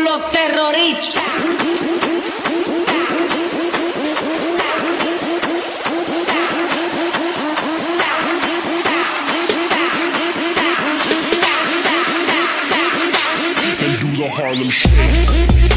con los terroristas. and do the Harlem Shake.